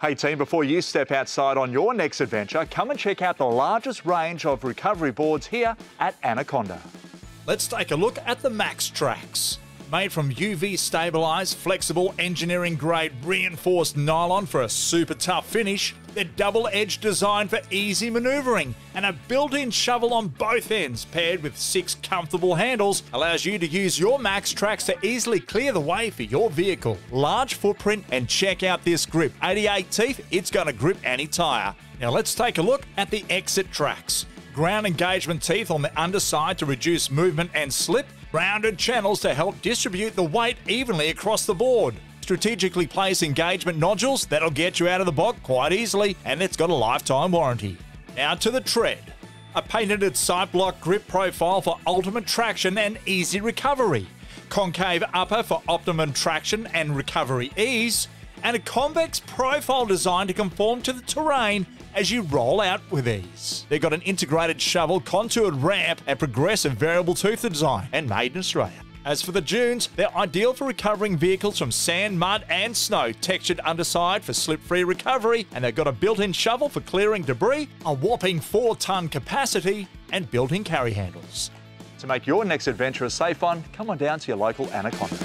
Hey team, before you step outside on your next adventure, come and check out the largest range of recovery boards here at Anaconda. Let's take a look at the MaxTrax. Made from UV stabilized, flexible, engineering grade reinforced nylon for a super tough finish, they're double edged designed for easy maneuvering, and a built in shovel on both ends, paired with six comfortable handles, allows you to use your MaxTrax to easily clear the way for your vehicle. Large footprint, and check out this grip 88 teeth, it's going to grip any tyre. Now let's take a look at the Exitrax ground engagement teeth on the underside to reduce movement and slip, rounded channels to help distribute the weight evenly across the board. Strategically placed engagement nodules that'll get you out of the box quite easily, and it's got a lifetime warranty. Now to the TRED. A patented sight block grip profile for ultimate traction and easy recovery. Concave upper for optimum traction and recovery ease. And a convex profile design to conform to the terrain as you roll out with ease. They've got an integrated shovel, contoured ramp, and progressive variable tooth design, and made in Australia. As for the dunes, they're ideal for recovering vehicles from sand, mud, and snow. Textured underside for slip free recovery, and they've got a built in shovel for clearing debris, a whopping 4 tonne capacity, and built in carry handles. To make your next adventure a safe one, come on down to your local Anaconda.